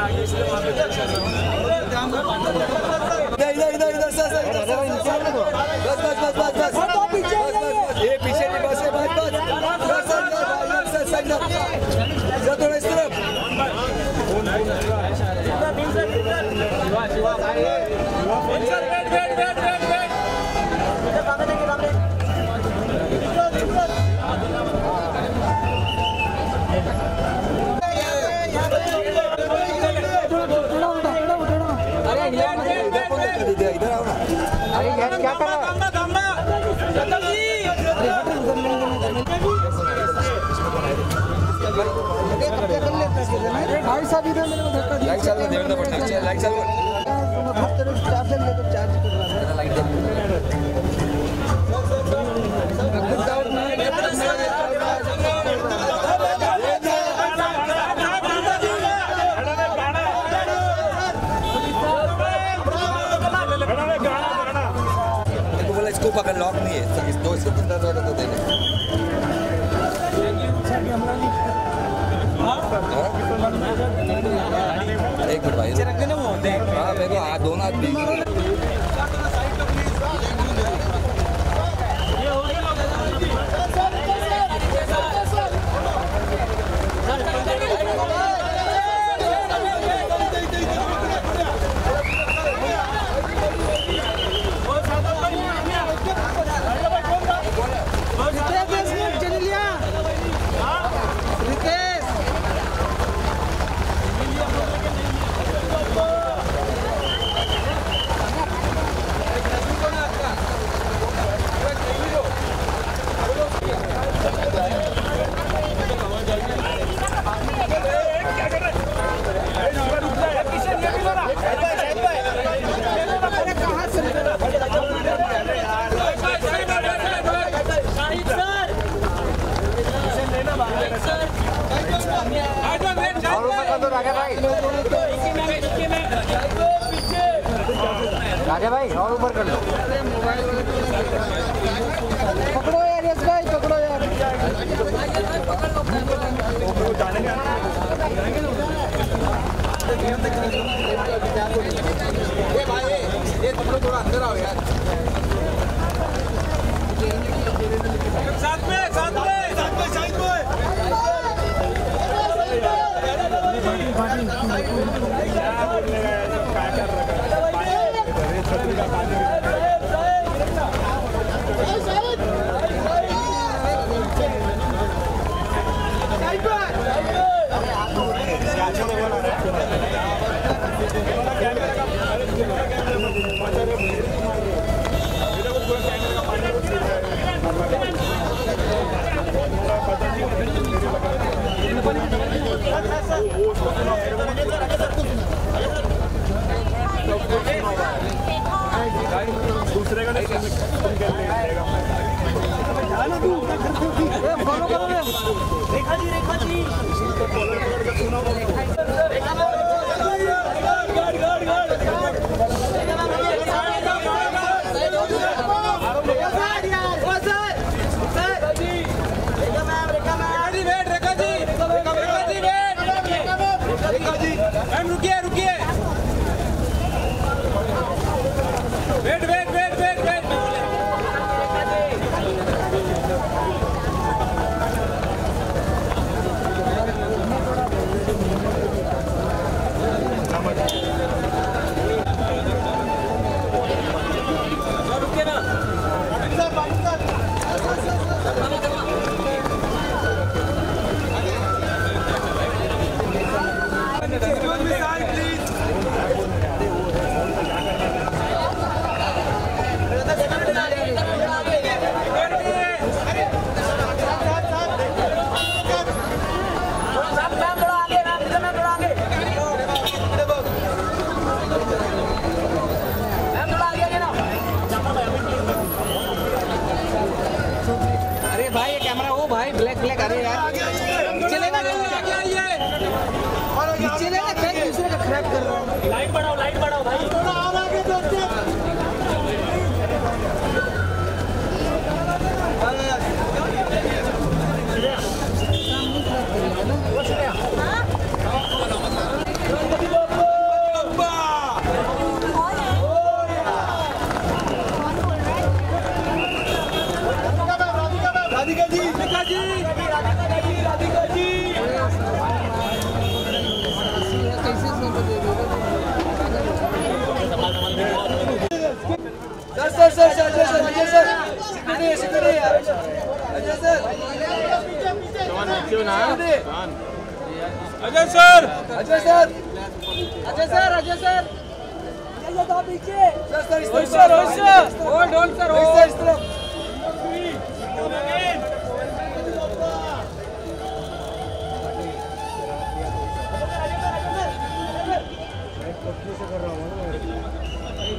Gider gider gider gider. Bas bas bas bas bas. कर दीजिए इधर आओ ना। अरे यार क्या कर रहा है? लाइक साहब इधर मेरे को धक्का दिया। लाइक साहब देवेंद्र पटनायक लाइक साहब मतलब तेरे स्टाफ से लेते एक मिनट भाई जरा वो देख हाँ मेरे को दोनों हाथ देख Ajay sir security security Ajay sir. Ajay sir. Ajay sir. Ajay sir Ajay sir. Sir sir sir sir. Hold hold sir तरफ़ इस तरफ़।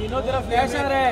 विनोद तेरा फ्लैश आ रहा है।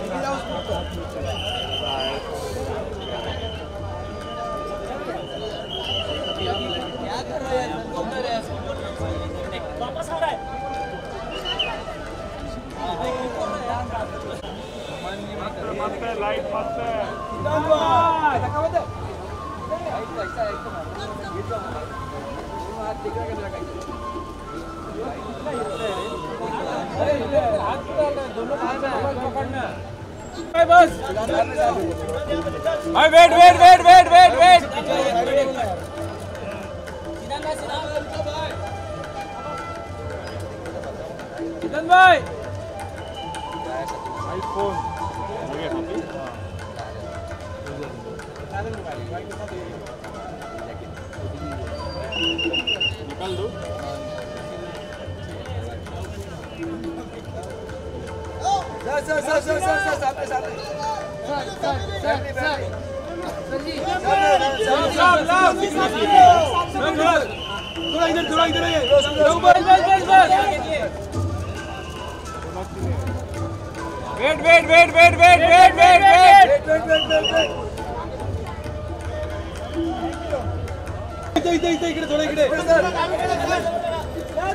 खड़ा है इधर भाई शिवा भाई ने आपके साथ निधन भाई इधर मस्त है लाइट मस्त है निधन भाई भाई बस भाई wait wait wait wait wait wait भाई? Sir sir sir sir sir sir sir सामने सामने बैठिए, बैठिए। थोड़ा इधर थोड़ा इधर आइए wait wait wait wait wait wait wait wait wait wait wait wait wait इथे इथे इथे इकडे थोडं इकडे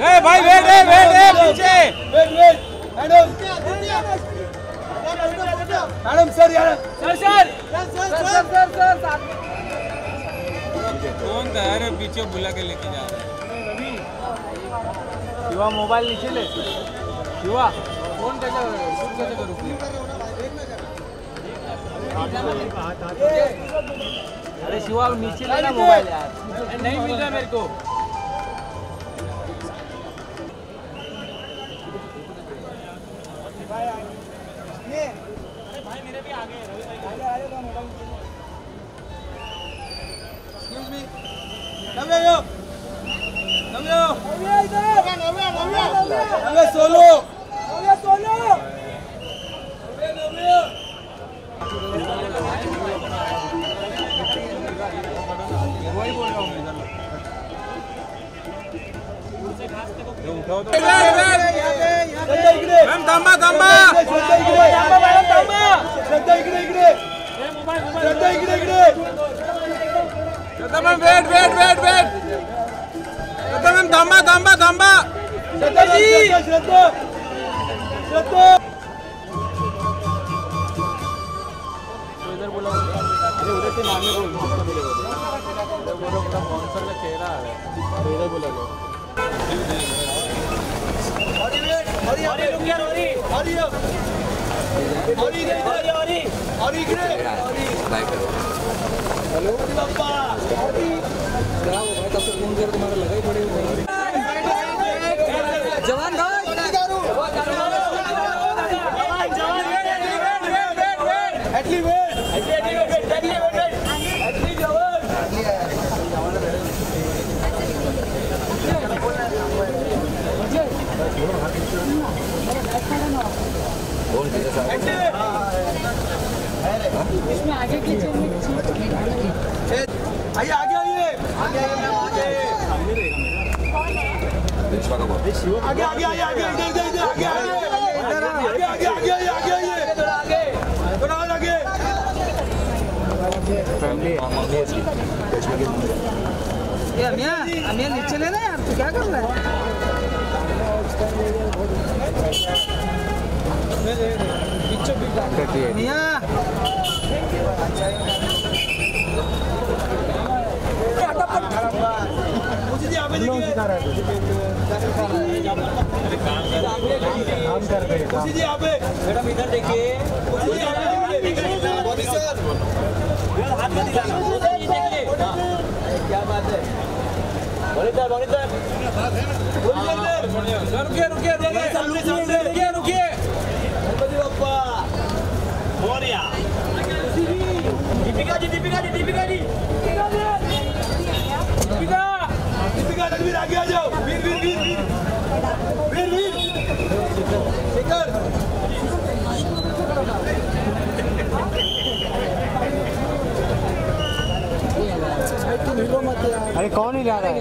ए भाई वेट ए वेट ए पीछे wait wait madam madam sir यार। Sir sir. Sir sir sir. कौन था अरे पीछे बुला के लेके जा रहा है? शिवा मोबाइल नीचे ले। शिवा फ़ोन कैसे शूट कैसे करूँ? अरे शिवा नीचे लेना मोबाइल यार। नहीं मिल रहा मेरे को। सोलो सोलो वही बोल रहा हूँ। मैं थांबा थांबा श्रद्धा इकडे इकडे श्रद्धा इकडे इकडे Shraddha ma'am wait wait wait wait Shraddha ma'am थांबा थांबा थांबा श्रद्धा श्रद्धा श्रद्धा अरे उधर से मारने को मौका मिलेगा उधर बोलो पूरा बाउंसर का चेहरा है तो इधर बोला Hurry up, look here, hurry. Hurry up. Hurry, hurry, hurry. Hurry, great. Hello पापा हरी क्या हो भाई तब से फ़ोन कर तुम्हारा लगा ही पड़ेगा जवान गाओ आइए आगे आइए आगे आइए आगे आगे आगे आइए आगे इधर इधर इधर आगे आगे आगे आगे आगे आइए आगे आइए थोड़ा और आगे ये अमिया अमिया नीचे लेना यार तू क्या कर रहा है मिया मुझे यहाँ पे देखिए मुझे जी यहाँ पे मैडम इधर देखिए मुझे जी यहाँ पे देखिए रुकिए रुकिए रुकिए रुकिए रुकिए अरे कौन ही जा रहा है?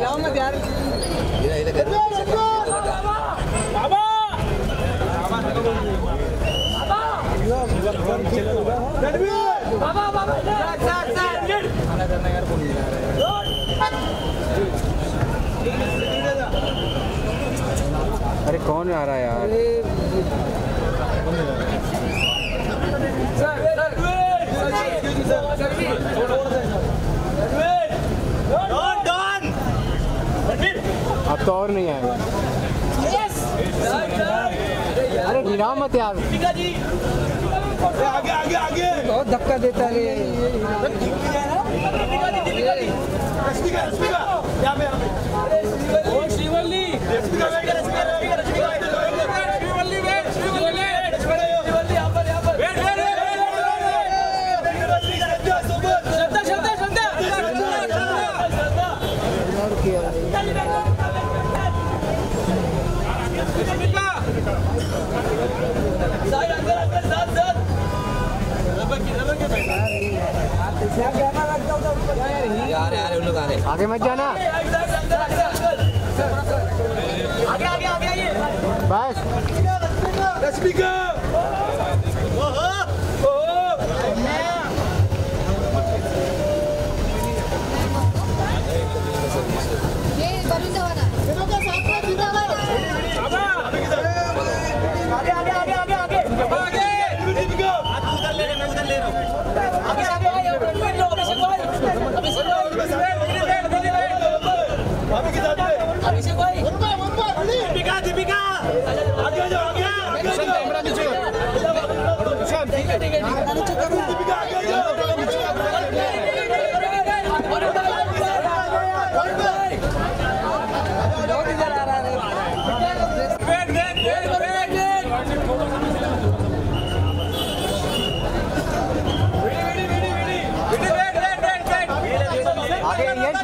अरे कौन आ रहा यार? अब तो और नहीं आएगा। अरे विराम मत यार। आगे आगे आगे। बहुत धक्का देता है आगे मत जाना। आगे आगे आगे आगे। मत जाना बस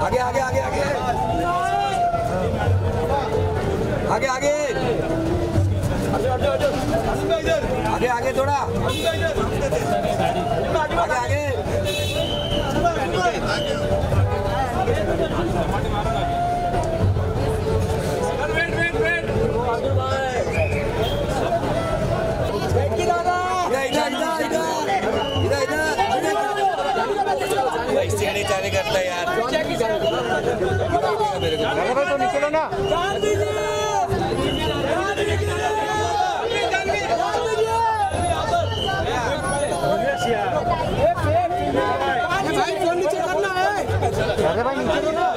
आगे आगे आगे। आगे आगे थोड़ा ज़्यादा भाई नीचे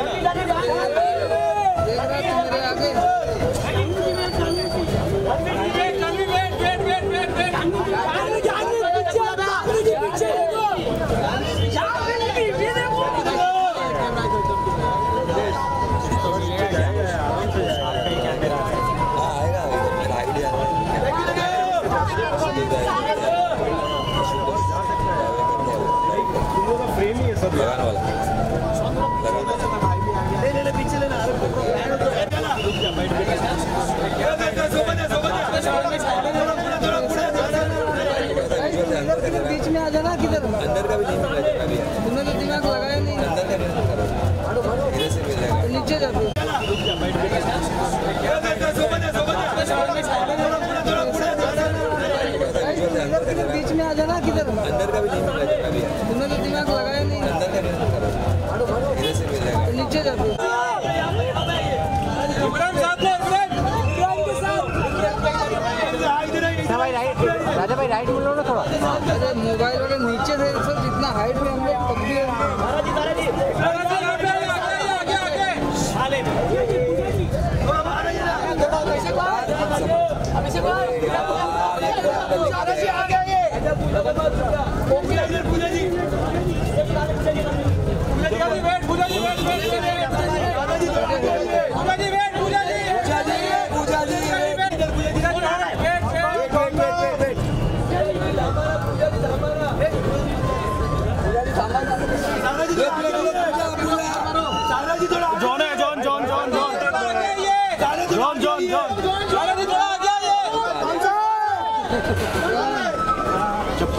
पीछे जा राजा भाई राइट बोलो ना थोड़ा। मोबाइल वाले नीचे से सर जितना हाइट में हम लोग पकड़े अभिषेक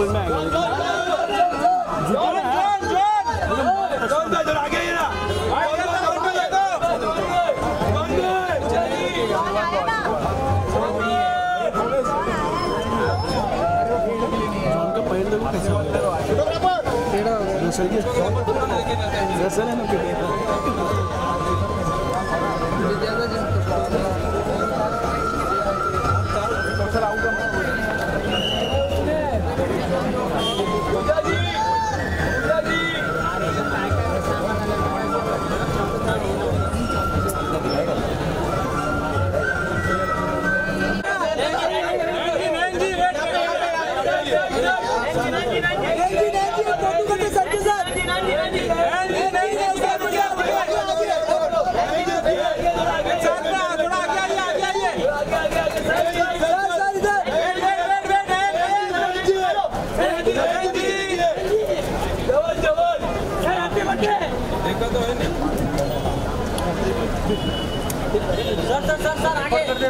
चप्पल में आएगा कौन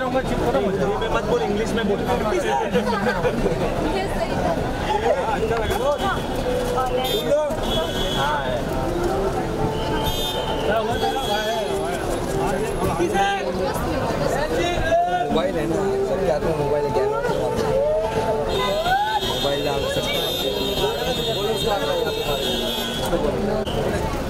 मत बोल इंग्लिश में बोल। मोबाइल है ना सबके हाथ में मोबाइल है मोबाइल डाल सकते वेट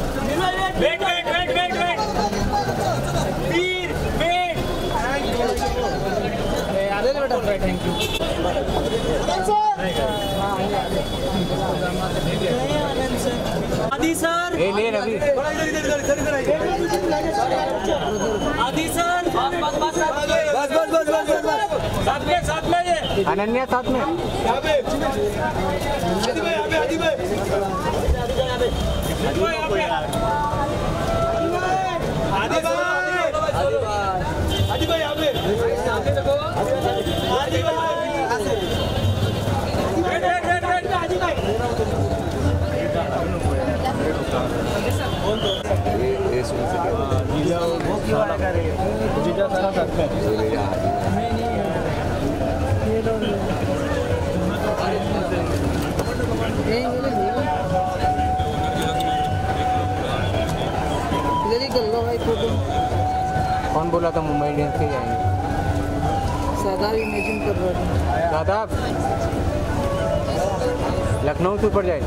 ए ले रवि थोड़ा इधर इधर इधर इधर इधर आइए बस बस बस बस बस बस साथ में साथ में ये अनन्या साथ में यहाँ पे आदि भाई यहाँ पे आदि भाई आदि भाई आदि भाई यहाँ पे आदि भाई वेट वेट वेट वेट आजी भाई ये ये सुन सकते कौन बोला था मुंबई इंडियंस के जाएँगे? सादा इमेजिन कर रहा था। दादा लखनऊ से ऊपर जाए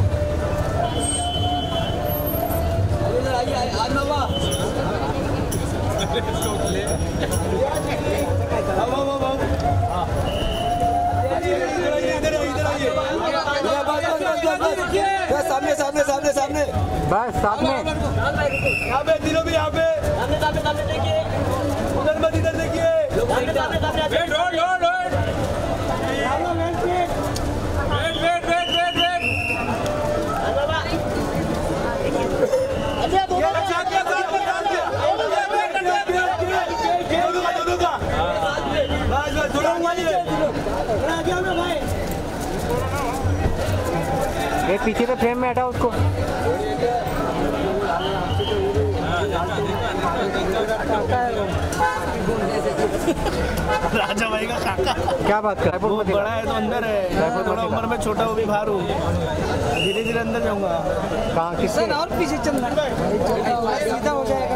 सामने सामने सामने सामने। बस साथ में यहाँ पे तीनों भी यहाँ पे उधर मत इधर देखिए पीछे के फ्रेम में हटा उसको। राजा भाई का काका। क्या बात कर वो बड़ा है तो अंदर है। थोड़ा उम्र में छोटा वो भी बाहर हूँ धीरे धीरे अंदर जाऊँगा। कहाँ किससे और पीछे चलना सीधा हो जाएगा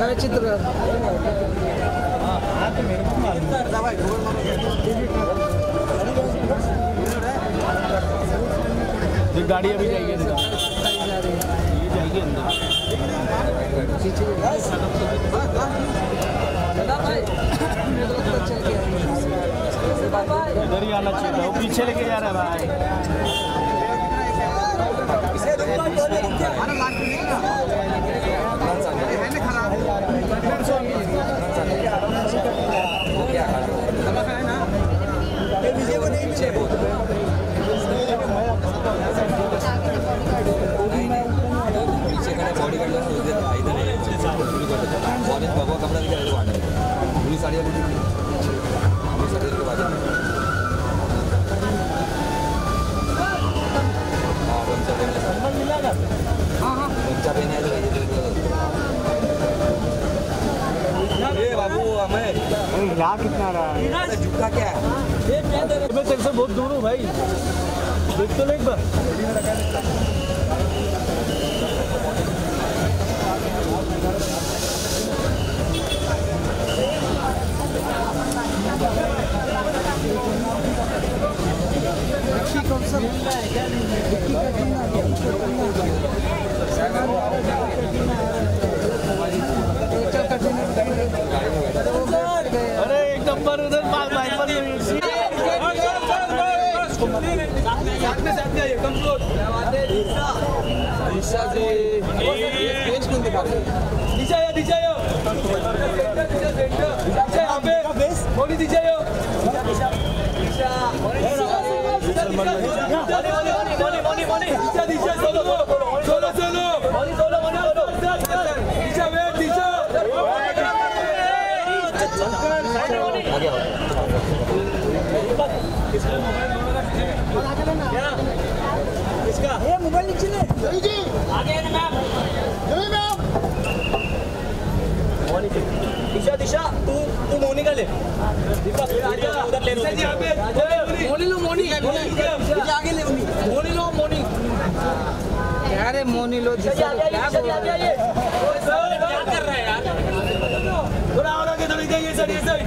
छायाचित्र गाड़ी अभी जाएगी अंदर। ये जाएगी अंदर इधर ही आना चाहिए। वो पीछे लेके जा रहा है भाई। ये बाबू हमें। हिला कितना रहा है? झुका क्या है? मैं तेरे से बहुत दूर हूँ भाई। देख तो एक बार। अरे एक नंबर उधर पास भाई पर साथ में साथ में आइए कम जी। दिशा यो दिशा यो दिशा यहाँ पे Moni Disha yo Disha Disha solo solo solo Disha wait Disha ये मोबाइल नीचे ले दिशा दिशा तू तू मोनी का ले दीपक उधर ले लो दिशा जी यहाँ पे मोनी लो मोनी आगे ले मोनी मोनी लो मोनी क्या रे मोनी लो दिशा क्या बोल रहा है क्या कर रहा है यार थोड़ा और आगे थोड़ी ये साइड ये साइड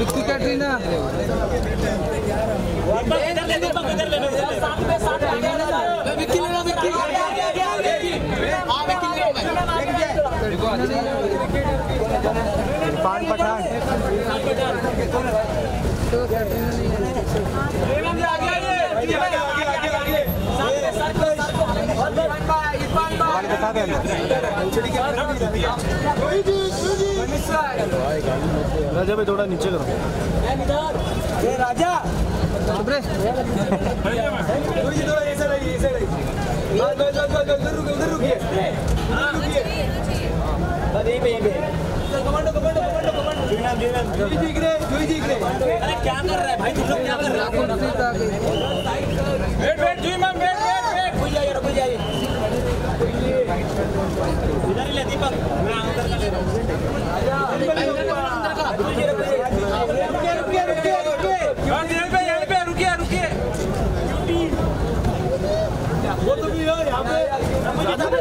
खड़ा कैटरीना इधर ले दीपक ले लो साथ में साथ में हाँ ले इरफान पठान मैम जी आगे आइए आगे आगे आगे आगे साथ में साथ में साथ में और इरफान भाई इरफान भाई बता देना राजा भाई थोड़ा नीचे करो। राजा। चुप रे कोई जी थोड़ा कमांडो कमांडो कमांडो कमांडो जोई जी इकडे जोई जी इकडे अरे क्या कर रहा है भाई? तुम लोग क्या कर आगे वेट वेट जी मैम वेट वेट यहाँ पे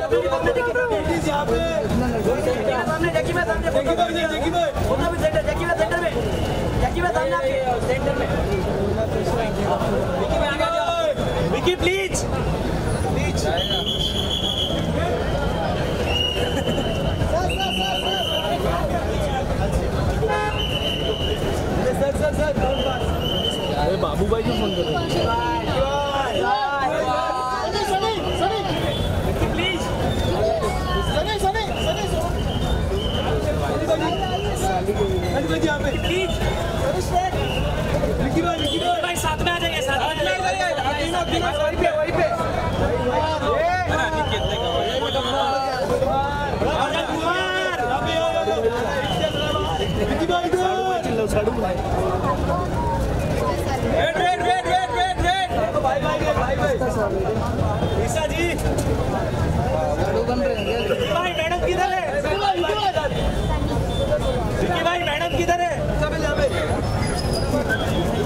प्लीज़ यहाँ पे सामने जैकी में सामने देखी भाई नहीं देखी भाई फ़ोटो भी सेंटर जैकी में सेंटर में जैकी में सामने आपके सेंटर में विकी में आगे आ जाओ विकी प्लीज़ अरे बाबू भाई को फ़ोन करो हाँ जी भाई यहाँ पे विकी भाई विकी भाई भाई साथ में आ जाइए साथ में आ जाइए तीनों तीनों वहीं पे वहीं पे अरे अनिकेत ने कहा यहाँ पे यहाँ पे विकी भाई इधर चिल्लो साड़ू wait wait wait wait wait wait भाई भाई भाई भाई ईसा जी। लाडू बन रहे हैं भाई मैडम किधर है? विकी भाई मैडम किधर है? सब यहाँ पे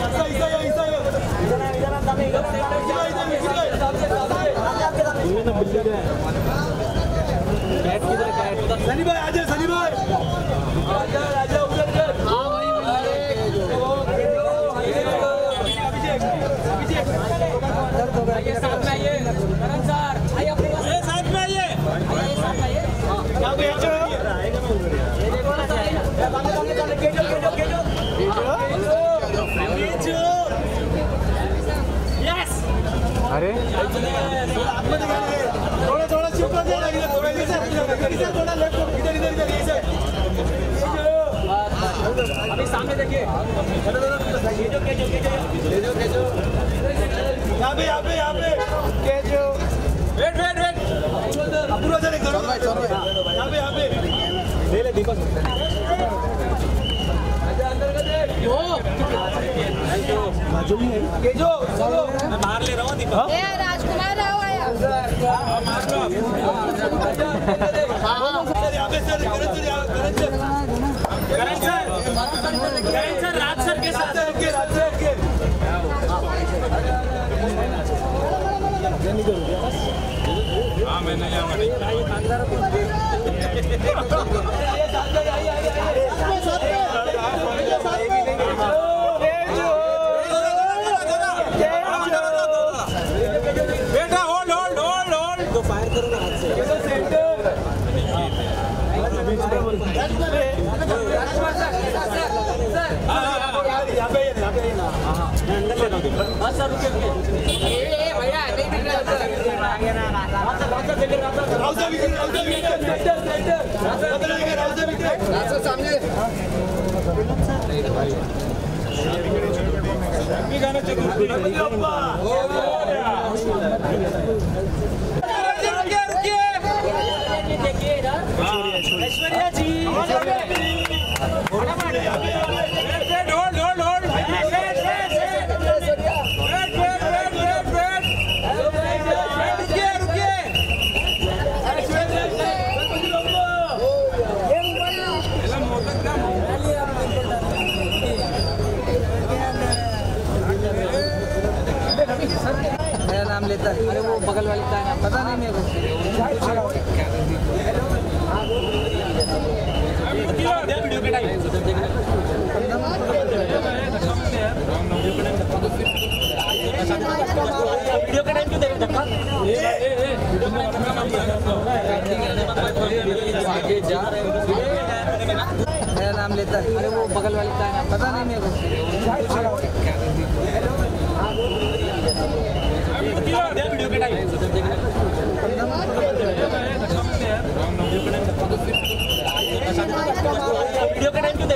ऐसा ऐसा है ऐसा है इधर आ, इधर आ, सामने इधर आ, विकी भाई इधर विकी भाई सामने आपके सामने कैट किधर है कैट सनी भाई आजा सनी भाई आजा आजा उधर उधर हाँ वही दर्द हो गया साथ में आइए करण सर आइए अपने पास ये साथ में आइए आइए साथ में आइए यहाँ पे आजा ये देखो ना सामने सामने सामने सामने केजो केजो केजो केजो यस अरे थोड़ा थोड़ा शिफ्ट कर देना इधर थोड़ा इधर इधर थोड़ा लेफ़्ट इधर इधर इधर ऐसे अभी सामने देखिए केजो केजो केजो केजो यहाँ पे यहाँ पे यहाँ पे वेट वेट वेट पूरा जने करो यहाँ पे यहाँ पे ले ले दीपक आजा अंदर का देख केजो चलो। मैं बाहर ले रहा हूँ दीपक। ए Rajkummar Rao Karan sir Karan sir Karan sir Karan sir Raj sir के साथ हाँ मैं नहीं आऊँगा बेटा होल्ड होल्ड होल्ड होल्ड यहाँ पे यहाँ पे बस सर रुके रुके राव साहब इधर राव साहब इधर सेंटर सेंटर बदल आएगा राव साहब इधर गणपति अप्पा रुकिए रुकिए देखिए इधर Aishwarya ji wait wait hold hold hold wait wait wait wait wait wait रुकिए रुकिए मेरा नाम लेता है। अरे वो बगल वाले का नाम पता नहीं मेरे को। मेरा नाम लेता है। अरे वो बगल वाले का नाम पता नहीं मेरे को।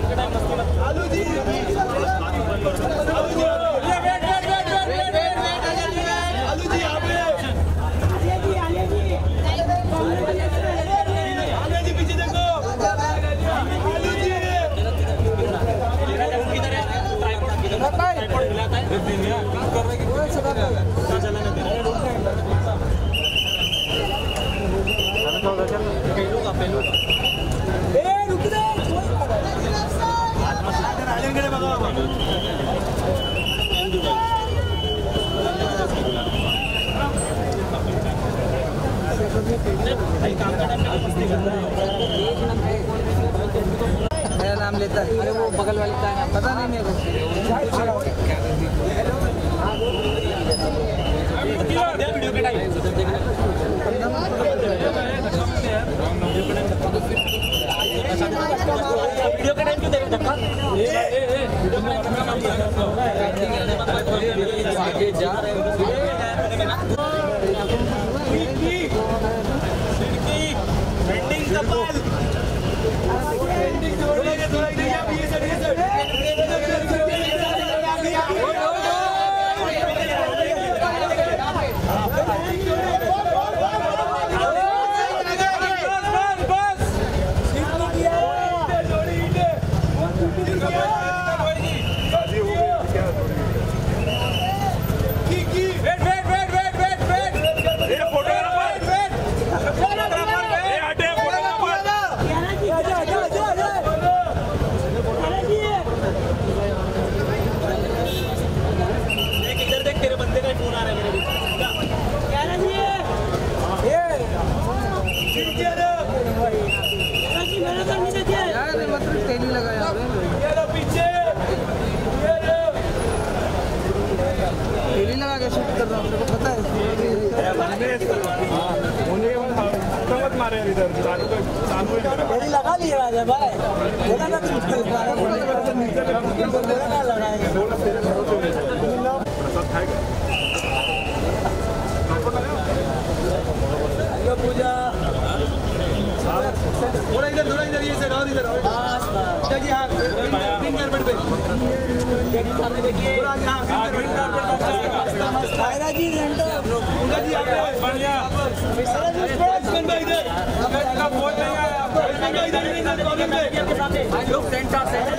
आलू जी। आलू जी आलू जी यहाँ पे आलू जी पीछे देखो आलू जी राजनकडे बघा बाबा मेरा नाम लेता है अरे वो बगल वाले का नाम पता नहीं मेरे वीडियो का जा पेंडिंग कपाल थोड़ा इधर थोड़ा इधर यहाँ पे ये सर ये सर देख इधर देख तेरे बंदे का फ़ोन आ रहा है मेरे यार मतलब टेली लगा यहाँ पे ये लो पीछे ये लो टेली लगा के शूट कर रहा हूँ मेरे को पता है लगा लिया राजा भाई बोला ना तुम बोला ना लगाएँगे पूजा थोड़ा इधर थोड़ा इधर ये सर और इधर जी हाँ ग्रीन कारपेट पे थोड़ा आगे, हाँ ग्रीन कारपेट सायरा जी घंटा पूजा जी आगे हसबैंड भाई इधर हसबैंड भाई पूजा इधर कॉर्नर पे। लोग सेंटर सेंटर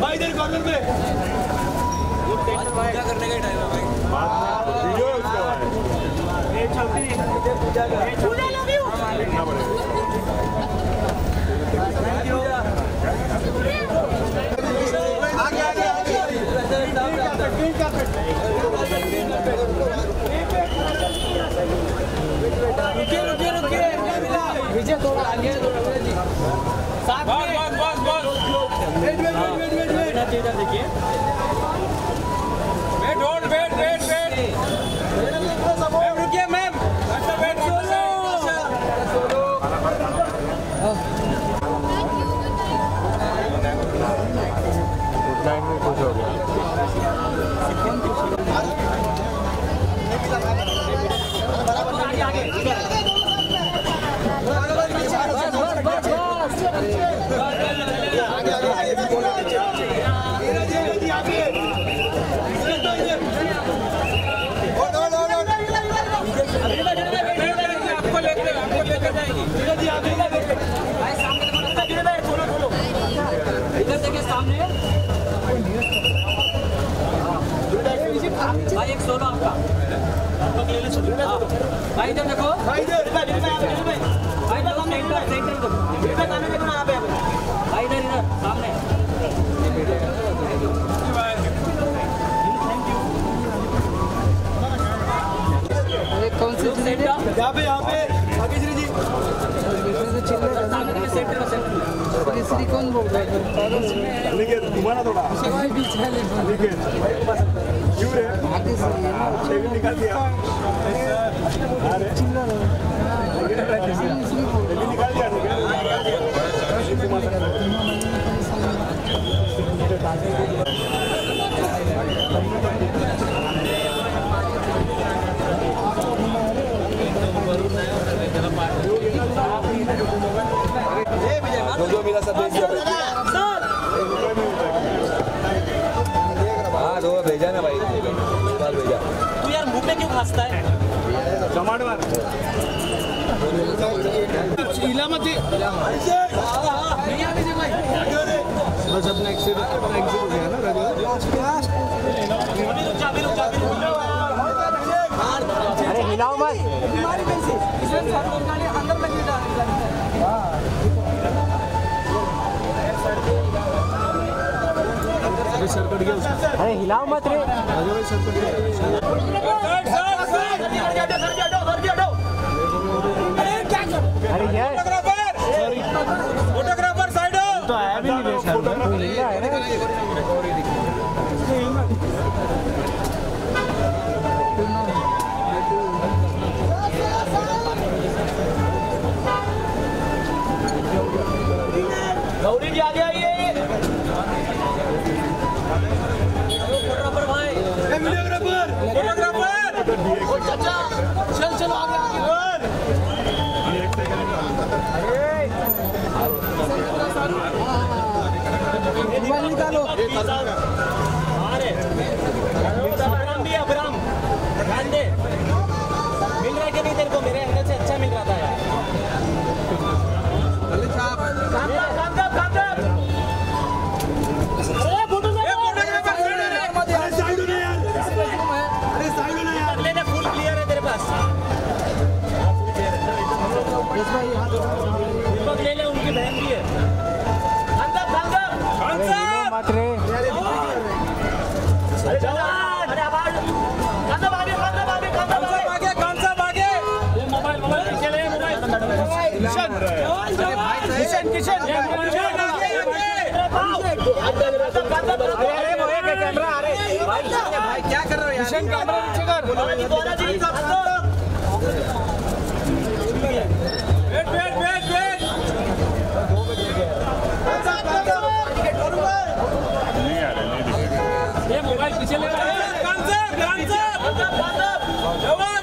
भाई। इधर कॉर्नर पे रुकिए रुकिए रुकिए विजय थोड़ा आगे साथ सोलो आपका। हाँ। भाई इधर देखो। भाई इधर भाई देखो। सेंटर सेंटर भाई इधर इधर सामने। अरे कौन से चिल्ले रे यहाँ पे यहाँ पे। आगे श्री जी। सामने के सेंटर में सेंटर तीसरी कौन बोल रहा है? निकेत घुमाना थोड़ा। बीच है लेकिन निकाल दिया। है। इलामती बस अपना एक्सिट अपना एक्सिट हो गया ना अरे हिलाओ मत। बीमारी कैसी इसमें सर गाड़ी अंदर लगी अरे सर कट गया उसका। अरे हिलाओ मत रे। राजू भाई सर कट गया। गौरी जी आगे आइए फोटोग्राफर भाई फोटोग्राफर ओ चाचा चल चलो आगे आगे निकालो। क्या कर रहे हो कैमरा नीचे कर वेट वेट वेट वेट ये मोबाइल पीछे ले कांसर कांसर जवान जवान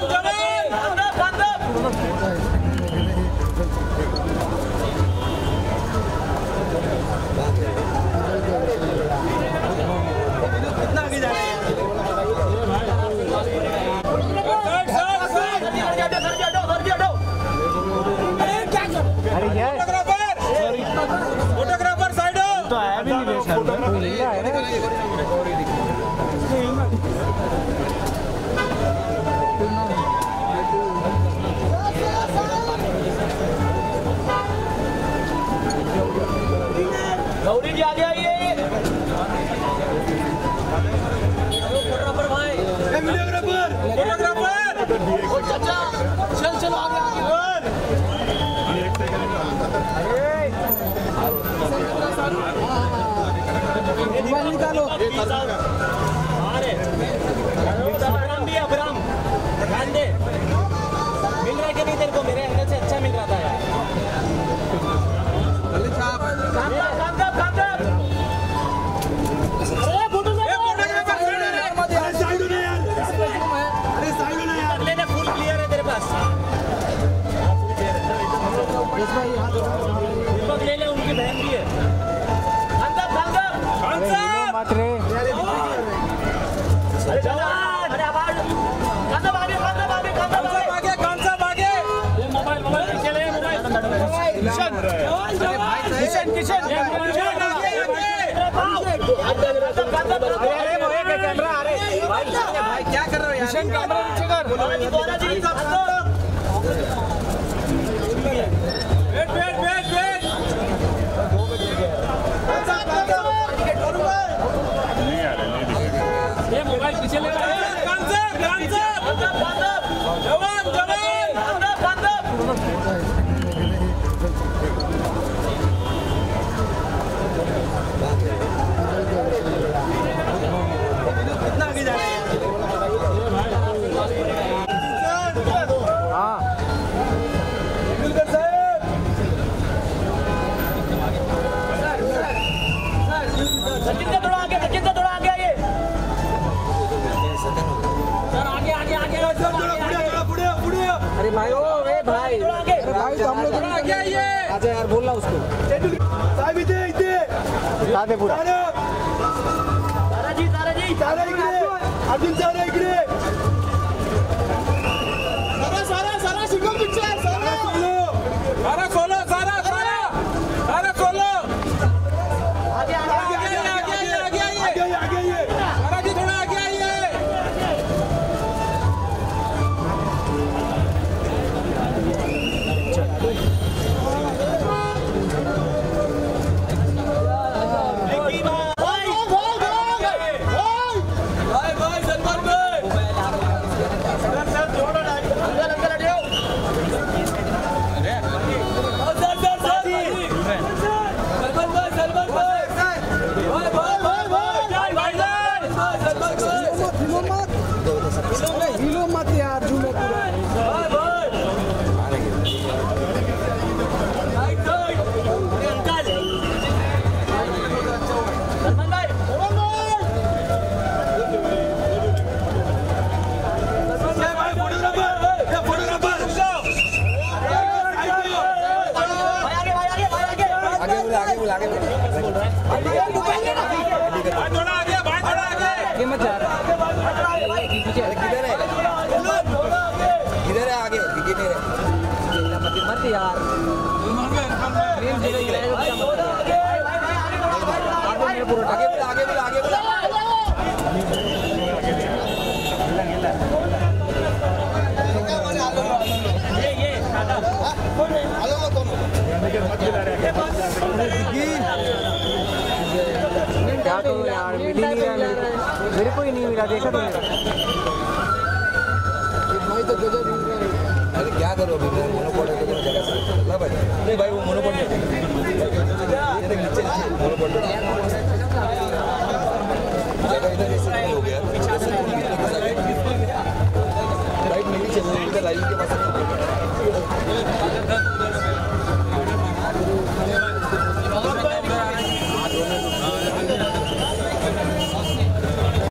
गौरी जी आगे आइए। फोटोग्राफर भाई फोटोग्राफर ओ चाचा चल चलो आगे आगे मोबाइल निकालो। अब्राम ध्यान दे मिल रहा है कि नहीं तेरे को? मेरे एंगल से अच्छा मिल रहा था यार। है दीपक ले ले उनकी बहन भी है। खानदाब अरे हिलो किशन अरे वो एक कैमरा अरे भाई क्या कर रहे हो यार कैमरा नीचे कर वेट वेट वेट वेट ये मोबाइल पीछे ले कांसर कांसर जवान जवान दाब आहे पुरा ताराजी ताराजी तारा इकडे। अजून तारा इकडे। क्या करूँ देखा तुमने भाई तो गजब अरे क्या करो अभी हो जाएगा सर ला भाई नहीं भाई वो मोनोपोड नीचे नीचे मोनोपोड जगह इधर ऐसे हो गया लाइट मेरी चल रही है लाइट के पास